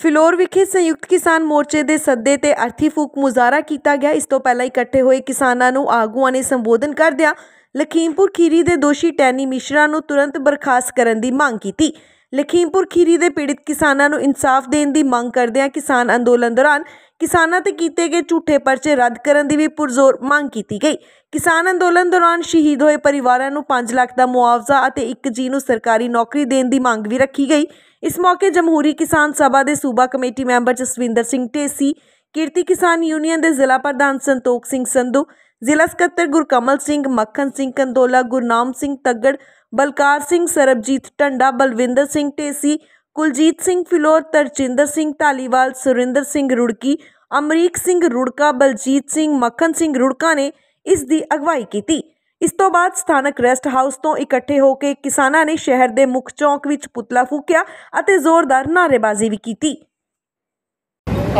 ਫਿਲੌਰ ਵਿਖੇ ਸੰਯੁਕਤ ਕਿਸਾਨ ਮੋਰਚੇ ਦੇ ਸੱਦੇ ਤੇ ਅਰਥੀ ਫੂਕ ਮੁਜ਼ਾਹਰਾ ਕੀਤਾ ਗਿਆ। ਇਸ ਤੋਂ ਪਹਿਲਾਂ ਇਕੱਠੇ ਹੋਏ ਕਿਸਾਨਾਂ ਨੂੰ ਆਗੂਆਂ ਨੇ ਸੰਬੋਧਨ ਕਰਦਿਆਂ ਲਖੀਮਪੁਰ ਖੀਰੀ ਦੇ ਦੋਸ਼ੀ ਟੈਨੀ ਮਿਸ਼ਰਾ ਨੂੰ ਤੁਰੰਤ ਬਰਖਾਸਤ ਕਰਨ ਦੀ ਮੰਗ ਕੀਤੀ। ਲਖੀਮਪੁਰ ਖੀਰੀ ਦੇ ਪੀੜਿਤ ਕਿਸਾਨਾਂ ਨੂੰ ਇਨਸਾਫ ਦੇਣ ਦੀ ਮੰਗ ਕਰਦਿਆਂ ਕਿਸਾਨ ਅੰਦੋਲਨ ਦੌਰਾਨ ਕਿਸਾਨਾਂ ਤੇ ਕੀਤੇ ਗਏ ਝੂਠੇ ਪਰਚੇ ਰੱਦ ਕਰਨ ਦੀ ਵੀ ਪੁਰਜ਼ੋਰ ਮੰਗ ਕੀਤੀ ਗਈ। ਕਿਸਾਨ ਅੰਦੋਲਨ ਦੌਰਾਨ ਸ਼ਹੀਦ ਹੋਏ ਪਰਿਵਾਰਾਂ ਨੂੰ 5 ਲੱਖ ਦਾ ਮੁਆਵਜ਼ਾ ਅਤੇ ਇੱਕ ਜੀ ਨੂੰ ਸਰਕਾਰੀ ਨੌਕਰੀ ਦੇਣ ਦੀ ਮੰਗ ਵੀ ਰੱਖੀ ਗਈ। ਇਸ ਮੌਕੇ ਜਮਹੂਰੀ ਕਿਸਾਨ ਸਭਾ ਦੇ ਸੂਬਾ committee member Jaswinder Singh Dhesi, Kirti Kisan Union ਦੇ ਜ਼ਿਲ੍ਹਾ ਪ੍ਰਧਾਨ ਸੰਤੋਖ ਸਿੰਘ ਸੰਧੂ ਜ਼ਿਲ੍ਹਾ ਸਕੱਤਰ ਗੁਰਕਮਲ ਸਿੰਘ, ਮੱਖਣ ਸਿੰਘ, ਕੰਦੋਲਾ, ਗੁਰਨਾਮ ਸਿੰਘ ਤੱਗੜ, ਬਲਕਾਰ ਸਿੰਘ, ਸਰਬਜੀਤ ਟੰਡਾ, ਬਲਵਿੰਦਰ ਸਿੰਘ ਢੇਸੀ, ਕੁਲਜੀਤ ਸਿੰਘ ਫਿਲੌਰ, ਤਰਜਿੰਦਰ ਸਿੰਘ ਢਾਲੀਵਾਲ, ਸੁਰਿੰਦਰ ਸਿੰਘ ਰੁੜਕੀ, ਅਮਰੀਕ ਸਿੰਘ ਰੁੜਕਾ, ਬਲਜੀਤ ਸਿੰਘ, ਮੱਖਣ ਸਿੰਘ ਰੁੜਕਾ ਨੇ ਇਸ ਦੀ ਅਗਵਾਈ ਕੀਤੀ। ਇਸ ਤੋਂ ਬਾਅਦ ਸਥਾਨਕ ਰੈਸਟ ਹਾਊਸ ਤੋਂ ਇਕੱਠੇ ਹੋ ਕੇ ਕਿਸਾਨਾਂ ਨੇ ਸ਼ਹਿਰ ਦੇ ਮੁੱਖ ਚੌਂਕ ਵਿੱਚ ਪੁਤਲਾ ਫੂਕਿਆ ਅਤੇ ਜ਼ੋਰਦਾਰ ਨਾਅਰੇਬਾਜ਼ੀ ਵੀ ਕੀਤੀ।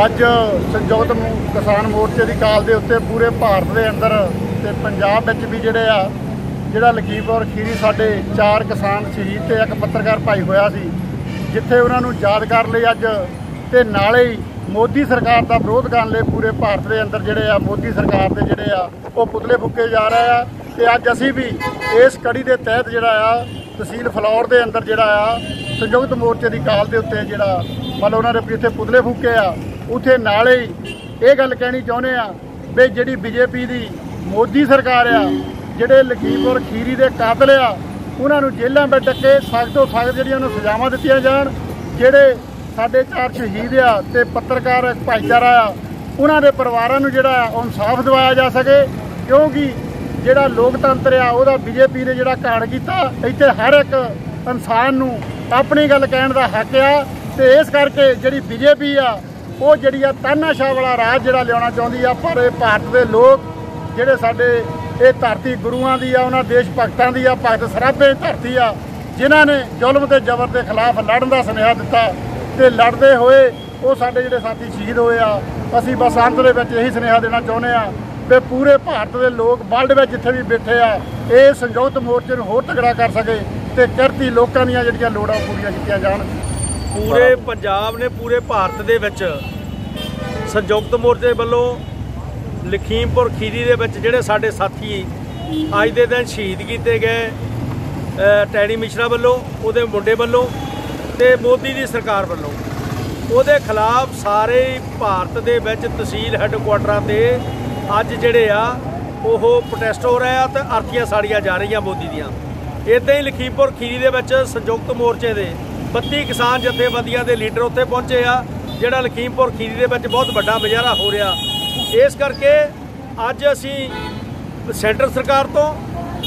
ਅੱਜ ਸੰਯੁਕਤ ਕਿਸਾਨ ਮੋਰਚੇ ਦੀ ਕਾਲ ਦੇ ਉੱਤੇ ਪੂਰੇ ਭਾਰਤ ਦੇ ਅੰਦਰ ਤੇ ਪੰਜਾਬ ਵਿੱਚ ਵੀ ਜਿਹੜੇ ਆ, ਜਿਹੜਾ ਲਖੀਮਪੁਰ ਖੀਰੀ ਸਾਡੇ ਚਾਰ ਕਿਸਾਨ ਸ਼ਹੀਦ ਤੇ ਇੱਕ ਪੱਤਰਕਾਰ ਭਾਈ ਹੋਇਆ ਸੀ, ਜਿੱਥੇ ਉਹਨਾਂ ਨੂੰ ਯਾਦ ਕਰਨ ਲਈ ਅੱਜ ਤੇ ਨਾਲੇ ਹੀ ਮੋਦੀ ਸਰਕਾਰ ਦਾ ਵਿਰੋਧ ਕਰਨ ਲਈ ਪੂਰੇ ਭਾਰਤ ਦੇ ਅੰਦਰ ਜਿਹੜੇ ਆ, ਮੋਦੀ ਸਰਕਾਰ ਦੇ ਜਿਹੜੇ ਆ, ਉਹ ਪੁਤਲੇ ਫੁੱਕੇ ਜਾ ਰਹੇ ਆ ਤੇ ਅੱਜ ਅਸੀਂ ਵੀ ਇਸ ਕੜੀ ਦੇ ਤਹਿਤ ਜਿਹੜਾ ਆ, ਤਹਿਸੀਲ ਫਲੌਰ ਦੇ ਅੰਦਰ ਜਿਹੜਾ ਆ, ਸੰਯੁਕਤ ਮੋਰਚੇ ਦੀ ਕਾਲ ਦੇ ਉੱਤੇ ਜਿਹੜਾ ਮਤਲਬ ਉਹਨਾਂ ਦੇ ਜਿੱਥੇ ਪੁਤਲੇ ਫੂਕੇ ਆ, ਉੱਥੇ ਨਾਲੇ ਹੀ ਇਹ ਗੱਲ ਕਹਿਣੀ ਚਾਹੁੰਦੇ ਆ ਵੀ ਜਿਹੜੀ ਬੀਜੇਪੀ ਦੀ ਮੋਦੀ ਸਰਕਾਰ ਆ, ਜਿਹੜੇ ਲਖੀਮਪੁਰ ਖੀਰੀ ਦੇ ਕਾਤਲ ਆ, ਉਹਨਾਂ ਨੂੰ ਜੇਲ੍ਹਾਂ ਵਿੱਚ ਡੱਕੇ ਸਖਤ ਤੋਂ ਸਖਤ ਜਿਹੜੀਆਂ ਉਹਨੂੰ ਸਜ਼ਾਵਾਂ ਦਿੱਤੀਆਂ ਜਾਣ, ਜਿਹੜੇ ਸਾਡੇ ਚਾਰ ਸ਼ਹੀਦ ਆ ਤੇ ਪੱਤਰਕਾਰ ਭਾਈਚਾਰਾ ਆ, ਉਹਨਾਂ ਦੇ ਪਰਿਵਾਰਾਂ ਨੂੰ ਜਿਹੜਾ ਉਹ ਇਨਸਾਫ ਦਿਵਾਇਆ ਜਾ ਸਕੇ, ਕਿਉਂਕਿ ਜਿਹੜਾ ਲੋਕਤੰਤਰ ਆ, ਉਹਦਾ ਬੀਜੇਪੀ ਨੇ ਜਿਹੜਾ ਕਾਣ ਕੀਤਾ, ਇੱਥੇ ਹਰ ਇੱਕ ਇਨਸਾਨ ਨੂੰ ਆਪਣੀ ਗੱਲ ਕਹਿਣ ਦਾ ਹੱਕ ਆ ਤੇ ਇਸ ਕਰਕੇ ਜਿਹੜੀ ਬੀਜੇਪੀ ਆ, ਉਹ ਜਿਹੜੀ ਆ ਤਾਨਾਸ਼ਾਹ ਵਾਲਾ ਰਾਜ ਜਿਹੜਾ ਲਿਆਉਣਾ ਚਾਹੁੰਦੀ ਆ, ਪਰ ਇਹ ਭਾਰਤ ਦੇ ਲੋਕ ਜਿਹੜੇ ਸਾਡੇ ਇਹ ਧਰਤੀ ਗੁਰੂਆਂ ਦੀ ਆ, ਉਹਨਾਂ ਦੇਸ਼ ਭਗਤਾਂ ਦੀ ਆ, ਭਗਤ ਸਰਾਭੇ ਧਰਤੀ ਆ, ਜਿਨ੍ਹਾਂ ਨੇ ਜ਼ੁਲਮ ਤੇ ਜ਼ਬਰ ਦੇ ਖਿਲਾਫ ਲੜਨ ਦਾ ਸੁਨੇਹਾ ਦਿੱਤਾ ਤੇ ਲੜਦੇ ਹੋਏ ਉਹ ਸਾਡੇ ਜਿਹੜੇ ਸਾਥੀ ਸ਼ਹੀਦ ਹੋਏ ਆ, ਅਸੀਂ ਬਸ ਅੰਤ ਦੇ ਵਿੱਚ ਇਹੀ ਸੁਨੇਹਾ ਦੇਣਾ ਚਾਹੁੰਦੇ ਆ ਵੀ ਪੂਰੇ ਭਾਰਤ ਦੇ ਲੋਕ ਵਰਲਡ ਵਿੱਚ ਜਿੱਥੇ ਵੀ ਬੈਠੇ ਆ, ਇਹ ਸੰਯੁਕਤ ਮੋਰਚੇ ਨੂੰ ਹੋਰ ਤਗੜਾ ਕਰ ਸਕੇ ਤੇ ਕਿਰਤੀ ਲੋਕਾਂ ਦੀਆਂ ਜਿਹੜੀਆਂ ਲੋੜਾਂ ਪੂਰੀਆਂ ਕੀਤੀਆਂ ਜਾਣ। ਪੂਰੇ ਪੰਜਾਬ ਨੇ ਪੂਰੇ ਭਾਰਤ ਦੇ ਵਿੱਚ ਸੰਯੁਕਤ ਮੋਰਚੇ ਵੱਲੋਂ ਲਖੀਮਪੁਰ ਖੀਰੀ ਦੇ ਵਿੱਚ ਜਿਹੜੇ ਸਾਡੇ ਸਾਥੀ ਅੱਜ ਦੇ ਦਿਨ ਸ਼ਹੀਦ ਕੀਤੇ ਗਏ ਅ, ਟੈਣੀ ਮਿਸ਼ਰਾ ਵੱਲੋਂ ਉਹਦੇ ਮੁੰਡੇ ਵੱਲੋਂ ਤੇ ਮੋਦੀ ਦੀ ਸਰਕਾਰ ਵੱਲੋਂ। ਉਹਦੇ ਖਿਲਾਫ ਸਾਰੇ ਭਾਰਤ ਦੇ ਵਿੱਚ ਤਹਿਸੀਲ ਹੈੱਡਕੁਆਟਰਾਂ ਤੇ ਅੱਜ ਜਿਹੜੇ ਆ ਉਹ ਪ੍ਰੋਟੈਸਟ ਹੋ ਰਿਹਾ ਤੇ ਅਰਥੀਆਂ ਸਾੜੀਆਂ ਜਾ ਰਹੀਆਂ ਮੋਦੀ ਦੀਆਂ। ਇਦਾਂ ਹੀ ਲਖੀਮਪੁਰ ਖੀਰੀ ਦੇ ਵਿੱਚ ਸੰਯੁਕਤ ਮੋਰਚੇ ਦੇ 32 ਕਿਸਾਨ ਜਥੇਬੰਦੀਆਂ ਦੇ ਲੀਡਰ ਉੱਥੇ ਪਹੁੰਚੇ ਆ, ਜਿਹੜਾ ਲਖੀਮਪੁਰ ਖੀਰੀ ਦੇ ਵਿੱਚ ਬਹੁਤ ਵੱਡਾ ਮੁਜ਼ਾਹਰਾ ਹੋ ਰਿਹਾ। ਇਸ ਕਰਕੇ ਅੱਜ ਅਸੀਂ ਸੈਂਟਰ ਸਰਕਾਰ ਤੋਂ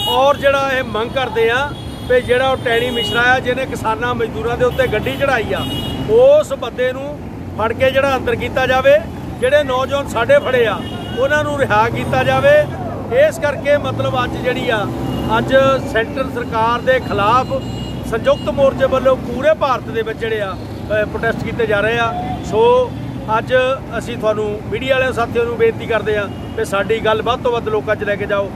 ਔਰ ਜਿਹੜਾ ਇਹ ਮੰਗ ਕਰਦੇ ਆ ਵੀ ਜਿਹੜਾ ਉਹ ਟੈਣੀ ਮਿਸ਼ਰਾ ਆ, ਜਿਹਨੇ ਕਿਸਾਨਾਂ ਮਜ਼ਦੂਰਾਂ ਦੇ ਉੱਤੇ ਗੱਡੀ ਚੜਾਈ ਆ, ਉਸ ਬੰਦੇ ਨੂੰ ਫੜ ਕੇ ਜਿਹੜਾ ਅੰਦਰ ਕੀਤਾ ਜਾਵੇ, ਜਿਹੜੇ ਨੌਜਵਾਨ ਸਾਡੇ ਫੜੇ ਆ, ਉਹਨਾਂ ਨੂੰ ਰਿਹਾ ਕੀਤਾ ਜਾਵੇ। ਇਸ ਕਰਕੇ ਮਤਲਬ ਅੱਜ ਜਿਹੜੀ ਆ, ਅੱਜ ਸੈਂਟਰ ਸਰਕਾਰ ਦੇ ਖਿਲਾਫ ਸੰਯੁਕਤ ਮੋਰਚੇ ਵੱਲੋਂ ਪੂਰੇ ਭਾਰਤ ਦੇ ਵਿੱਚ ਜਿਹੜੇ ਆ ਪ੍ਰੋਟੈਸਟ ਕੀਤੇ ਜਾ ਰਹੇ ਆ। ਸੋ ਅੱਜ ਅਸੀਂ ਤੁਹਾਨੂੰ ਮੀਡੀਆ ਵਾਲਿਆਂ ਸਾਥੀਆਂ ਨੂੰ ਬੇਨਤੀ ਕਰਦੇ ਆ ਕਿ ਸਾਡੀ ਗੱਲ ਵੱਧ ਤੋਂ ਵੱਧ ਲੋਕਾਂ 'ਚ ਲੈ ਕੇ ਜਾਓ।